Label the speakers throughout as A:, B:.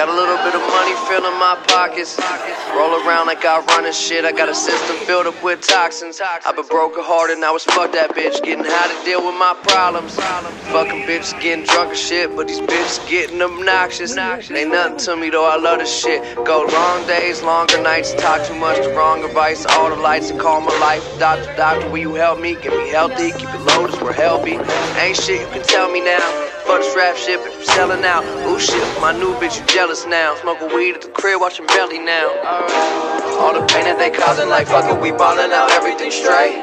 A: Got a little bit of money filling my pockets. Roll around like I run and shit. I got a system filled up with toxins. I've been broken hearted, now it's fuck that bitch. Getting how to deal with my problems. Fucking bitches getting drunk and shit, but these bitches getting obnoxious. Ain't nothing to me though, I love this shit. Go long days, longer nights, talk too much, the wrong advice. All the lights and call my life. Doctor, doctor, will you help me? Get me healthy, keep it low, we're healthy. Ain't shit you can tell me now. Fuck this rap shit, but I'm selling out. Ooh shit, my new bitch, you jealous now. Smoking weed at the crib, watching belly now. All the pain that they causing, like fucking, we ballin' out, everything straight.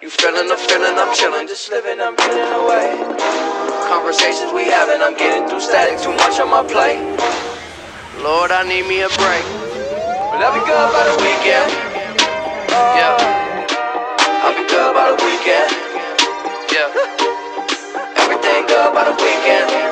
A: You feeling the feeling, I'm chillin', just living, I'm getting away. Conversations we having, I'm getting through static, too much on my plate. Lord, I need me a break. But I'll be good by the weekend. Everything good the weekend.